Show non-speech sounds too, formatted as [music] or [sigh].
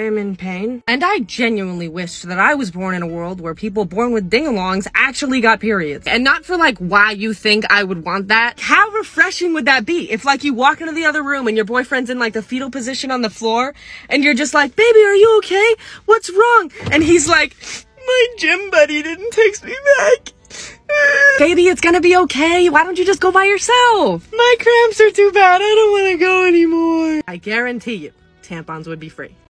I am in pain. And I genuinely wish that I was born in a world where people born with ding-alongs actually got periods. And not for like why you think I would want that. How refreshing would that be if like you walk into the other room and your boyfriend's in like the fetal position on the floor and you're just like, baby, are you okay? What's wrong? And he's like, my gym buddy didn't text me back. [laughs] Baby, it's gonna be okay. Why don't you just go by yourself? My cramps are too bad. I don't wanna go anymore. I guarantee you, tampons would be free.